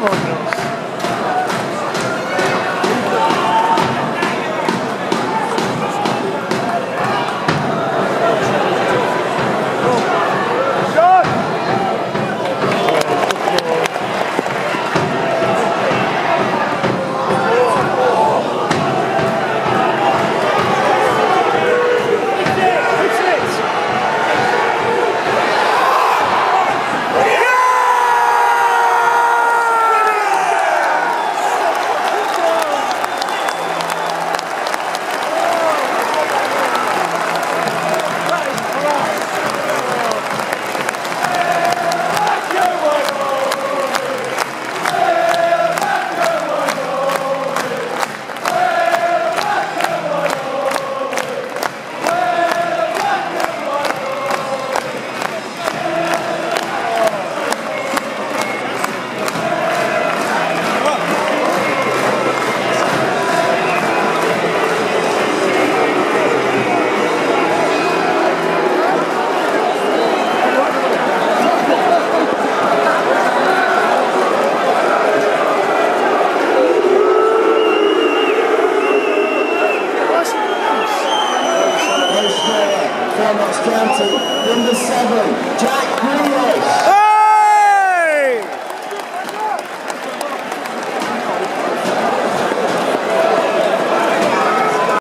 Come on, girls. County, number seven, Jack Grealish.